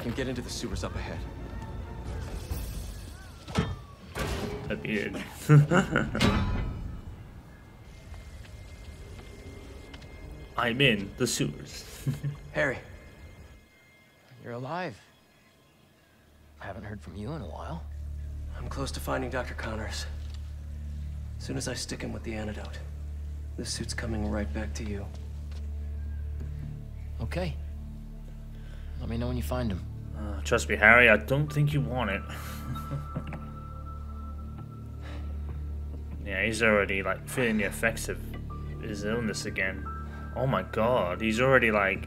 can get into the sewers up ahead. That'd be it. I'm in the sewers. Harry. You're alive. I haven't heard from you in a while. I'm close to finding Dr. Connors. As soon as I stick him with the antidote, this suit's coming right back to you. Okay. Let me know when you find him. Uh, trust me, Harry, I don't think you want it. yeah, he's already like feeling the effects of his illness again. Oh my god, he's already like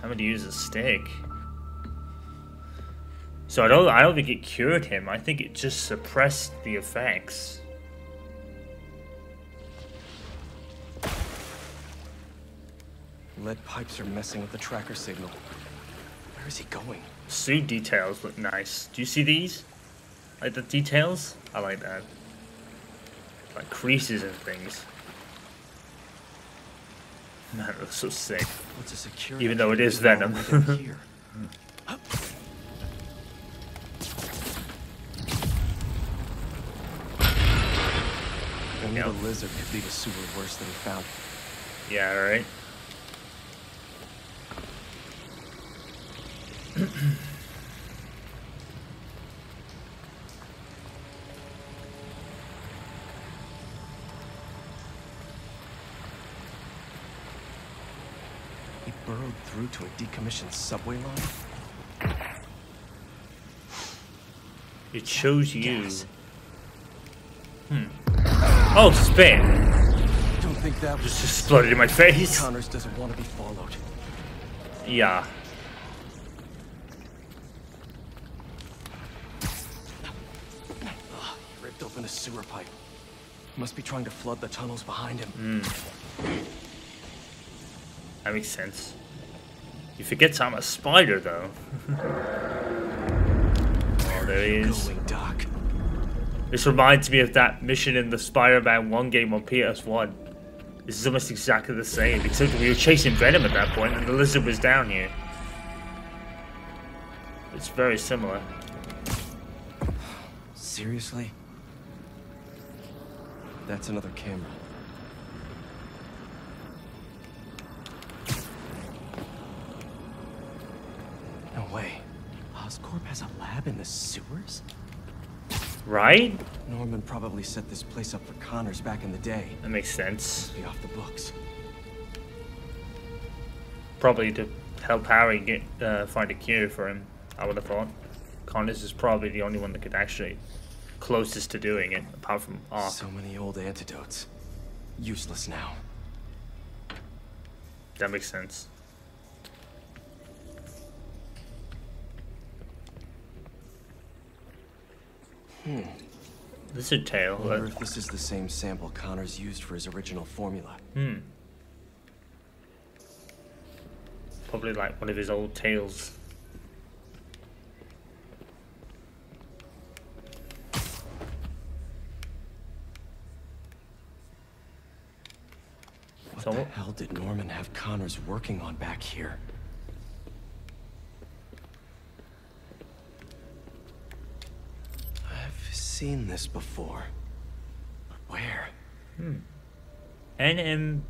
having to use a stick. So I don't I don't think it cured him. I think it just suppressed the effects. Lead pipes are messing with the tracker signal. Where is he going? Suit details look nice. Do you see these? Like the details? I like that. Like creases and things. Man, it looks so sick. What's a security Even though it key is leading all the Venom. way here? Only Yep. the lizard could leave a sewer worse than he found. Yeah, right. He burrowed through to a decommissioned subway line. It shows you. Gas. Oh, spit! Don't think that was Just exploded in my face. Connors doesn't want to be followed. Yeah. Sewer pipe. Must be trying to flood the tunnels behind him. Hmm. That makes sense. You forget I'm a spider, though. oh, there he is. Going, Doc. This reminds me of that mission in the Spider-Man 1 game on PS1. This is almost exactly the same, except we were chasing Venom at that point and the lizard was down here. It's very similar. Seriously? That's another camera. No way. Oscorp has a lab in the sewers? Right? Norman probably set this place up for Connors back in the day. That makes sense. Be off the books. Probably to help Harry get uh, find a cure for him, I would have thought. Connors is probably the only one that could actually closest to doing it, apart from Ock. So many old antidotes. Useless now. That makes sense. Hmm. Lizard tail. Wonder but- if this is the same sample Connors used for his original formula. Hmm. Probably like one of his old tails. What the hell did Norman have Connors working on back here? I've seen this before. But where? And um,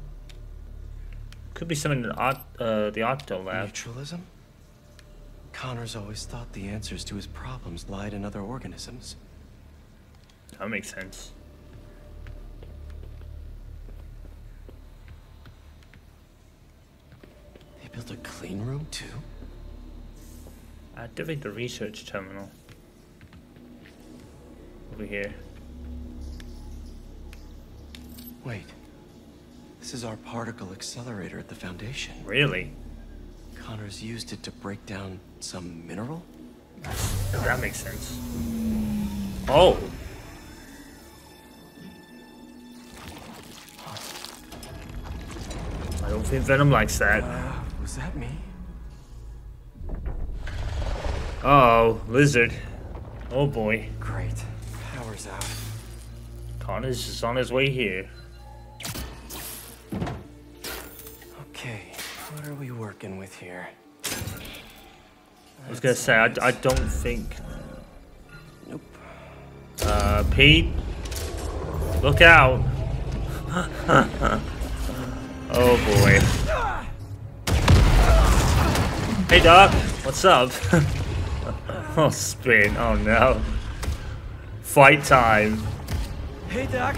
could be something in the uh, the Octo lab. Mutualism? Connors always thought the answers to his problems lied in other organisms. That makes sense. Built a clean room too? Activate the research terminal. Over here. Wait. This is our particle accelerator at the Foundation. Really? Connors used it to break down some mineral? That makes sense. Oh! I don't think Venom likes that. Was that me? Oh, lizard. Oh boy. Great. Power's out. Connors is on his way here. Okay, what are we working with here? I was gonna say, I, I don't think. Nope. Uh, Pete, look out! oh boy. Hey Doc, what's up? oh, spin. Oh no. Fight time. Hey, Doc.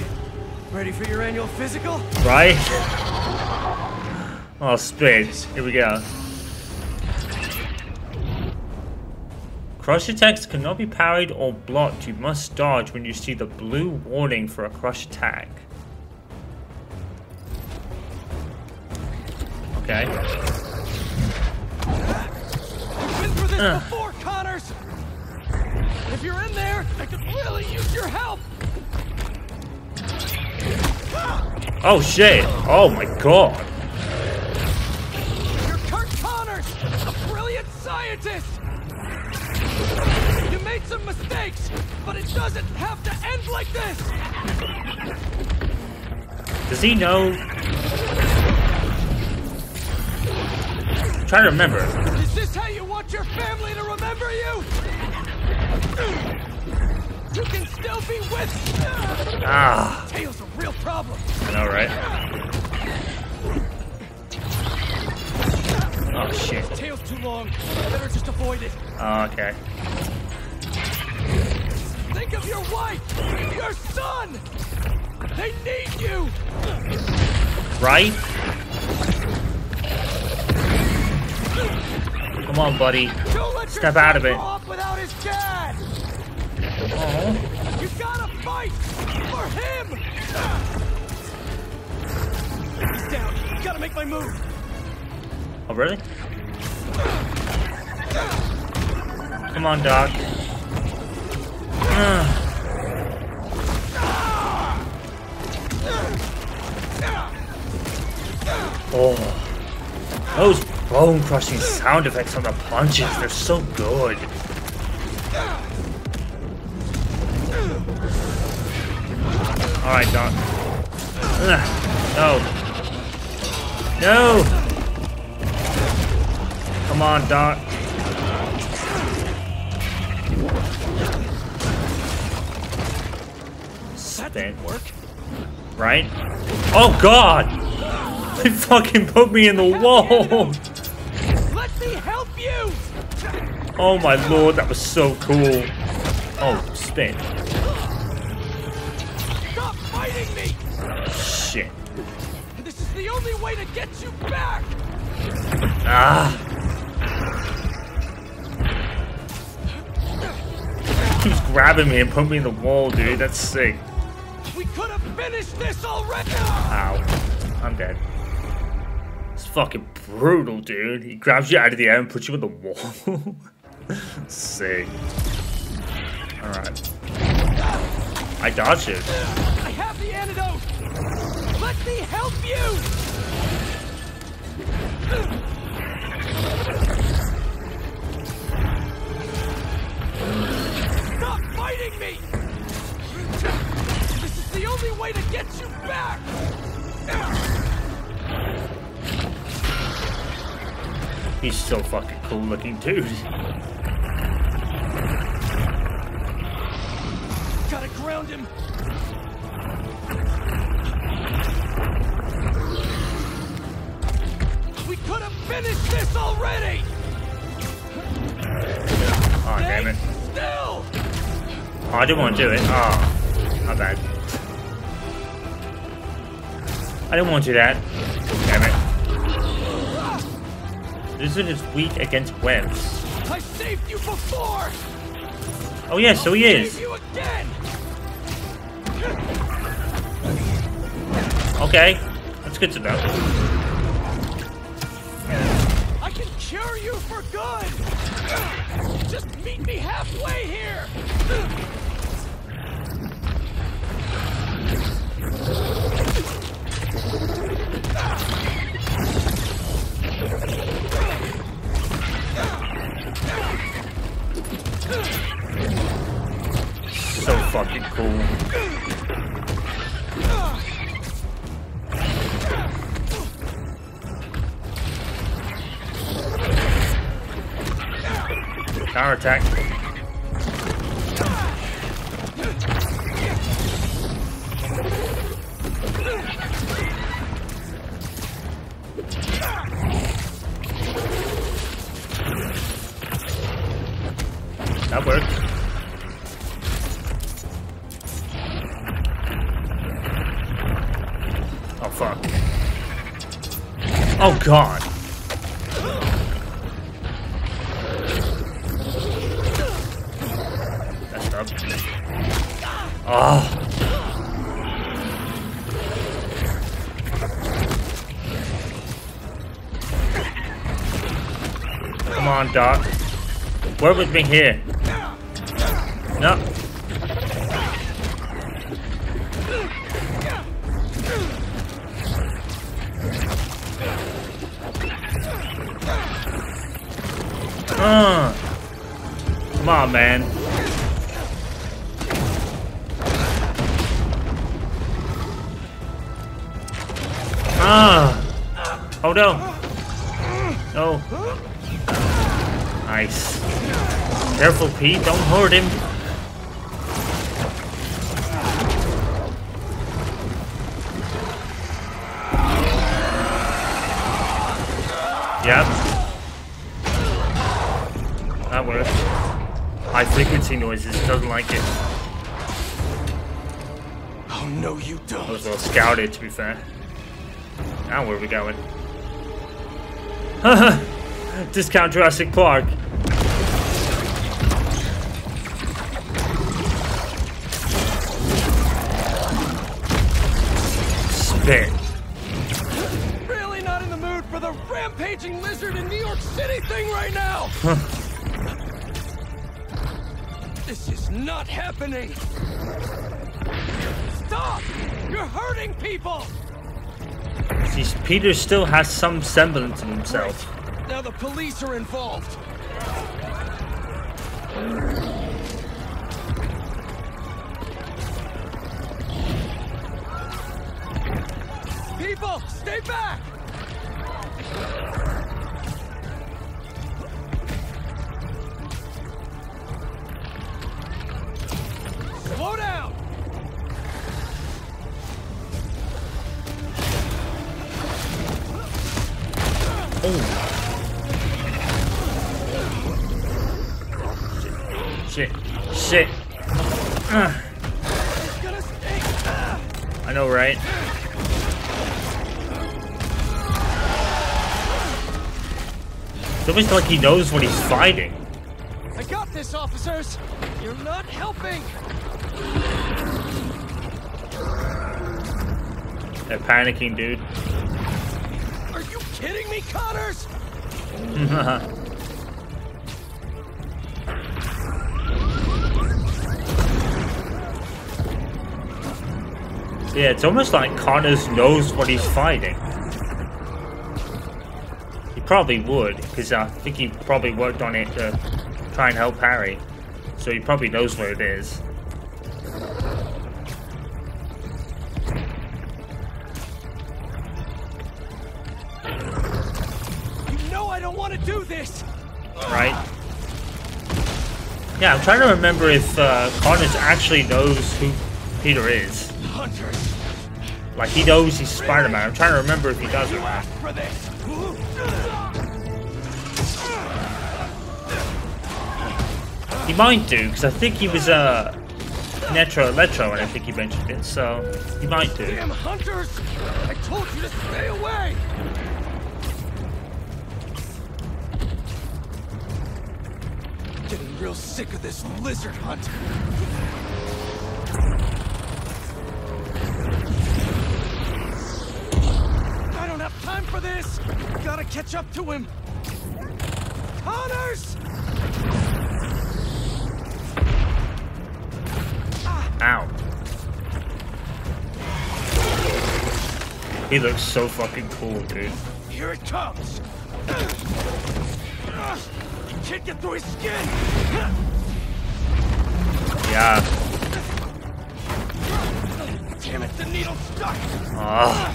Ready for your annual physical? Right? Oh, spin. Here we go. Crush attacks cannot be parried or blocked. You must dodge when you see the blue warning for a crush attack. Okay. I've been through this Uh. before, Connors! If you're in there, I could really use your help! Oh shit! Oh my god! You're Kurt Connors, a brilliant scientist! You made some mistakes, but it doesn't have to end like this! Does he know? I'm trying to remember. Is this how you your family to remember you? You can still be with... Ah, Tail's a real problem. I know, right? Oh shit. Tail's too long. Better just avoid it. Oh, okay. Think of your wife! Your son! They need you! Right? Come on, buddy. Don't let your Step out of it. without his dad! Oh. You gotta fight! For him! He's down. Gotta make my move. Oh, really? Come on, Doc. Oh. Those bone crushing sound effects on the punches, they're so good. Alright, Doc. No. No! Come on, Doc. That didn't work. Right? Oh god! They fucking put me in the wall! Let me help you! Oh my lord, that was so cool. Oh, spin. Stop fighting me! Shit. This is the only way to get you back! Ah! Keeps grabbing me and putting me in the wall, dude. That's sick. We could have finished this already! Ow. I'm dead. It's fucking brutal, dude. He grabs you out of the air and puts you on the wall. Sick. Alright. I dodged it. I have the antidote! Let me help you! Stop fighting me! This is the only way to get you back! He's so fucking cool looking, dude. Gotta ground him! We could have finished this already! Oh, damn it. Stay Still! Oh, I didn't want to do it. Oh, my bad. I didn't want to do that. Damn it. Lizard is weak against webs. I saved you before! Oh yeah, so he is. you again! Okay, that's good to know. I can cure you for good! Just meet me halfway here! So fucking cool. Counter attack. Oh god. Messed up. Oh. Come on, Doc. Work with me here. No. Uh. Come on, man. Ah. Oh no. No. Nice. Careful, Pete. Don't hurt him. Yep. High frequency noises. Doesn't like it. Oh, no, you don't. was well scouted, to be fair. Now where are we going? Haha! Discount Jurassic Park. Spit. Really not in the mood for the rampaging lizard in New York City thing right now! this is not happening! Stop! You're hurting people! See, Peter still has some semblance of himself. Now the police are involved. People, stay back! Almost like he knows what he's fighting. I got this, officers! You're not helping! They're panicking, dude. Are you kidding me, Connors? yeah, it's almost like Connors knows what he's fighting. Probably would, because I think he probably worked on it to try and help Harry. So he probably knows where it is. You know I don't want to do this! right? Yeah, I'm trying to remember if uh, Connors actually knows who Peter is. Hunters, Like, he knows he's Spider-Man. I'm trying to remember if he does or you not. He might do, because I think he was uh, Netro Electro, and I think he mentioned it, so he might do. Damn hunters! I told you to stay away! Getting real sick of this lizard hunt. I don't have time for this! Gotta catch up to him! Connors! He looks so fucking cool, dude. Here it comes! Can't get through his skin! Yeah. Damn it, the needle's stuck! Ah,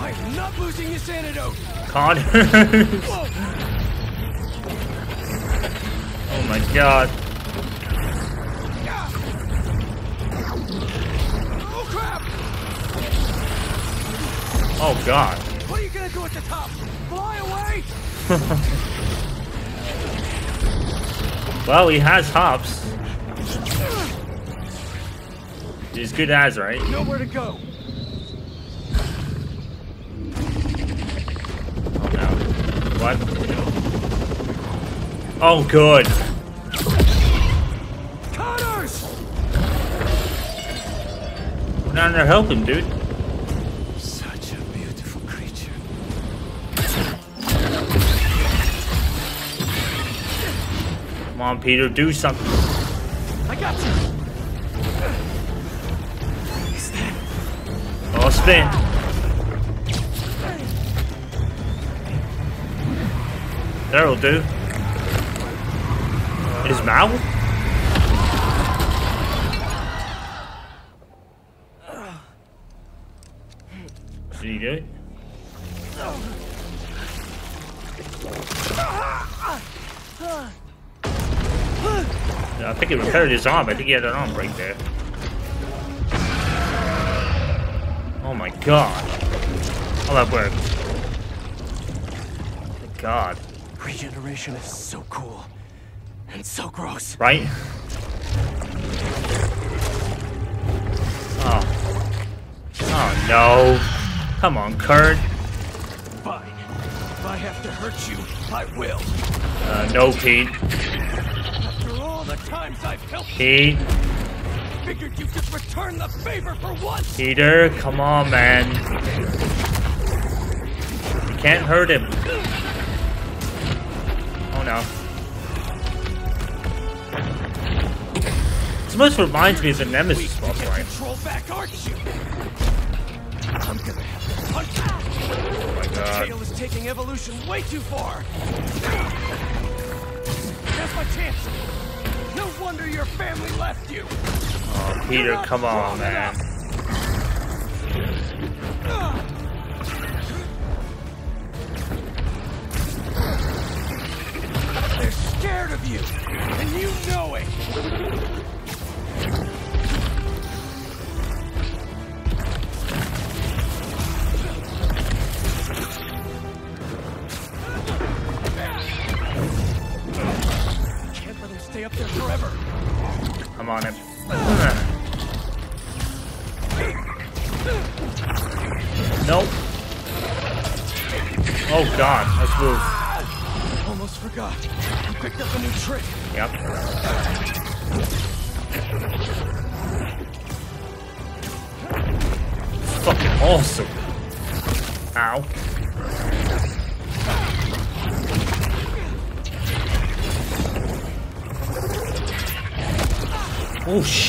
I'm not losing this antidote! Connors. Whoa! my god. Oh god. What are you gonna do at the top? Fly away? Well, he has hops. He's good as, right? Nowhere to go. Oh no. What? Oh, good. Connors! We're down there helping, dude. On, Peter, do something. I got you. Oh, spin. That'll do. His mouth? Did he do it? Think it repaired his arm. I think he had an arm break there. Oh my god. Oh, that worked. Thank God. regeneration is so cool and so gross. Right? Oh. Oh no. Come on, Kurt. Fine. If I have to hurt you, I will. Uh, no, Pete. Pete. figured you could return the favor for once. Peter, come on, man. You can't hurt him. Oh no. This almost reminds me of the Nemesis boss get fight. back, aren't you? I'm gonna have to punch. Oh my god. Tail is taking evolution way too far. That's my chance. No wonder your family left you. Oh, Peter, come on, man. They're scared of you, and you know it.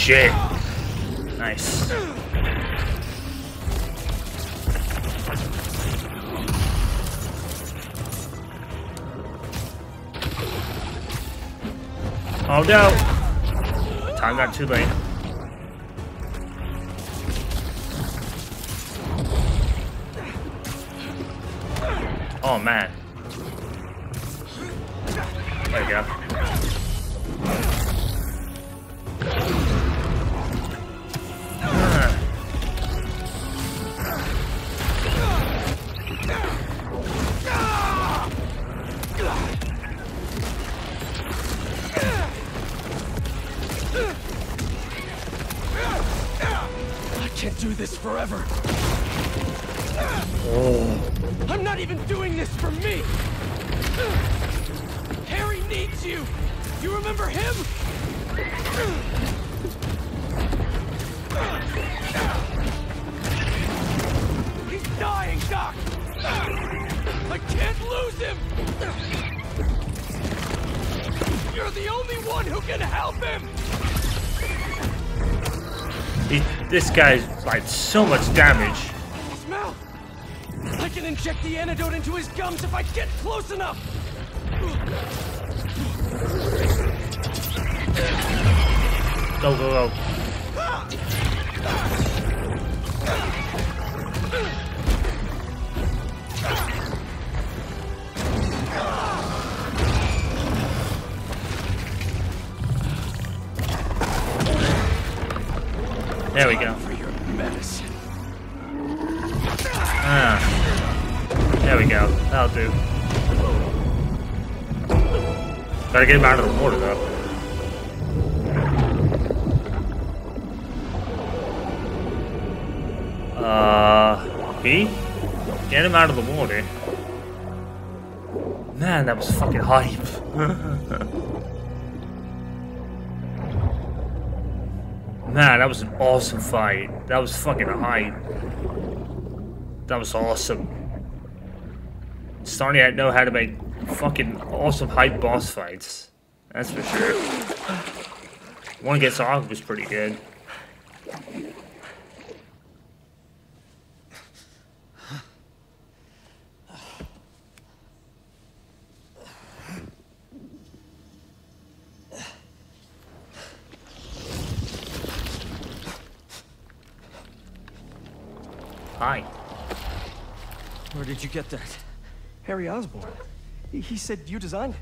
Shit. Nice. Oh no! Time got too late. Oh man. There we go. This for me. Harry needs you. You remember him? He's dying, Doc. I can't lose him. You're the only one who can help him. He, this guy's like so much damage can inject the antidote into his gums if I get close enough! Go, go, go. There we go. Go. That'll do. Gotta get him out of the water, though. Uh, B? Get him out of the water. Man, that was fucking hype. Man, that was an awesome fight. That was fucking hype. That was awesome. Starting to know how to make fucking awesome hype boss fights. That's for sure. One gets off was pretty good. Hi. Where did you get that? Harry Osborn. He, he said you designed it.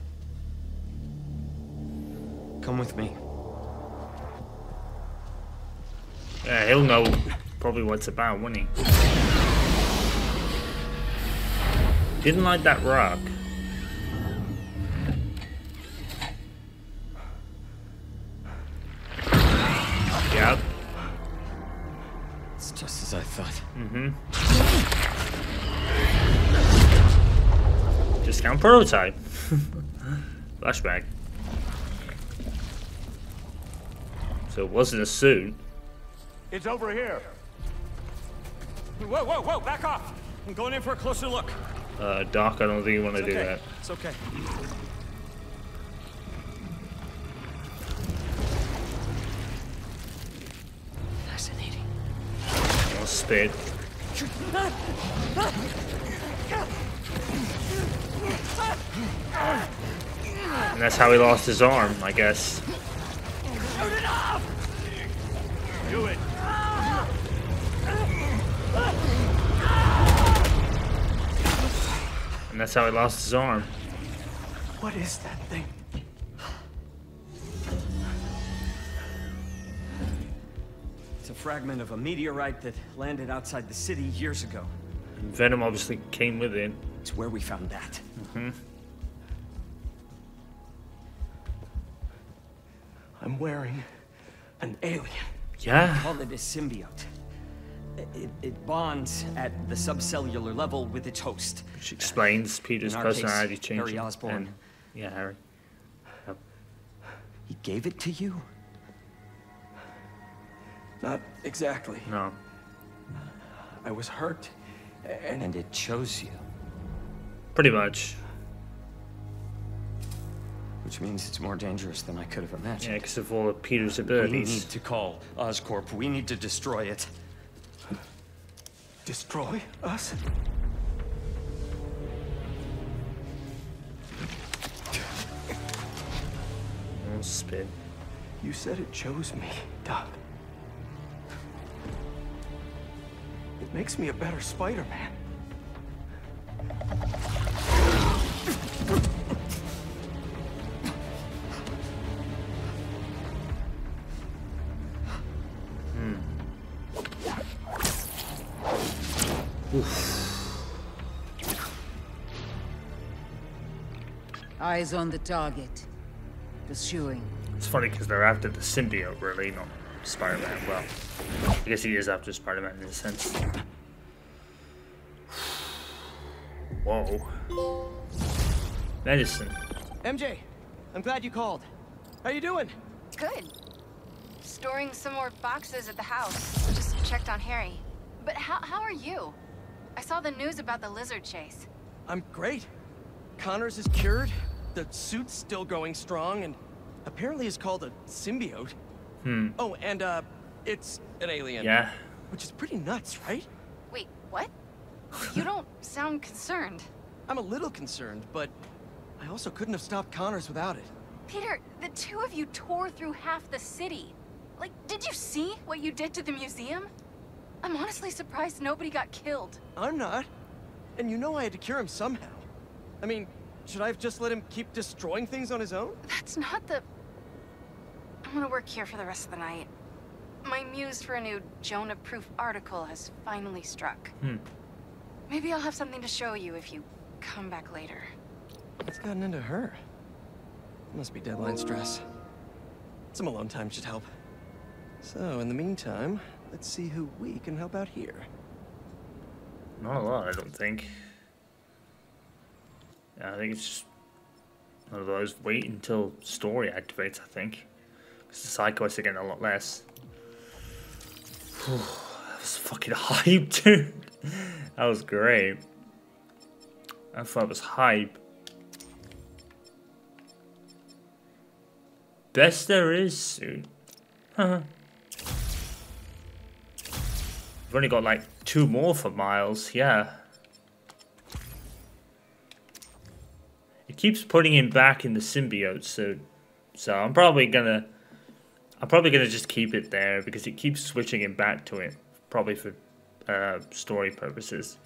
Come with me. Yeah, he'll know probably what it's about, won't he? Didn't like that rock. Prototype. Flashback. So it wasn't a suit. It's over here. Whoa, whoa, whoa, back off! I'm going in for a closer look. Uh, Doc, I don't think you want to do that. It's okay. Fascinating. I'll spit. And that's how he lost his arm, I guess. Shoot it off! Do it. And that's how he lost his arm. What is that thing? It's a fragment of a meteorite that landed outside the city years ago. Venom obviously came with it. It's where we found that. Mm-hmm. I'm wearing an alien. Yeah. Call it a symbiote. It, it bonds at the subcellular level with its host. Which explains Peter's In our case, personality changing. Harry Osborn. And- yeah, Harry. He gave it to you? Not exactly. No. I was hurt, and, and it chose you. Pretty much. Which means it's more dangerous than I could have imagined. Yeah, because of all of Peter's abilities. we need to call Oscorp. We need to destroy it. Destroy us? Oh, spit. You said it chose me, Doc. It makes me a better Spider-Man. Eyes on the target. Pursuing. It's funny because they're after the symbiote, really, not Spider-Man. Well, I guess he is after Spider-Man in a sense. Whoa. Medicine. MJ, I'm glad you called. How are you doing? Good. Storing some more boxes at the house. Just checked on Harry. But how, how are you? I saw the news about the lizard chase. I'm great. Connors is cured, the suit's still going strong, and apparently is called a symbiote. Hmm. Oh, and uh, it's an alien. Yeah. Which is pretty nuts, right? Wait, what? You don't sound concerned. I'm a little concerned, but I also couldn't have stopped Connors without it. Peter, the two of you tore through half the city. Like, did you see what you did to the museum? I'm honestly surprised nobody got killed. I'm not. And you know I had to cure him somehow. I mean, should I have just let him keep destroying things on his own? That's not the... I'm gonna work here for the rest of the night. my muse for a new Jonah-proof article has finally struck. Hmm. Maybe I'll have something to show you if you come back later. What's gotten into her? Must be deadline stress. Some alone time should help. So, in the meantime, let's see who we can help out here. Not a lot, I don't think. I think it's just one of those wait until story activates, I think. Because the side quests are getting a lot less. Whew, that was fucking hype, dude. that was great. I thought it was hype. Best there is soon. Huh. We've only got like two more for Miles, yeah. It keeps putting him back in the symbiote, so so I'm probably gonna I'm probably gonna just keep it there because it keeps switching him back to it, probably for uh, story purposes.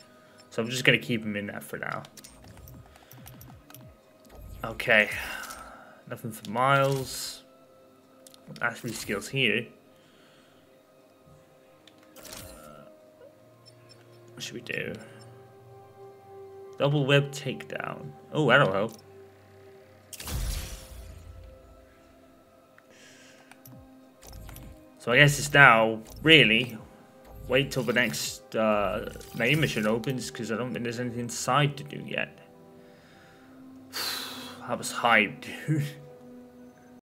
So I'm just gonna keep him in that for now. Okay, nothing for Miles. Ashley skills here. What should we do? Double web takedown. Oh, that'll help. So I guess it's now, really, wait till the next uh, main mission opens because I don't think there's anything inside to do yet. I was hyped, dude.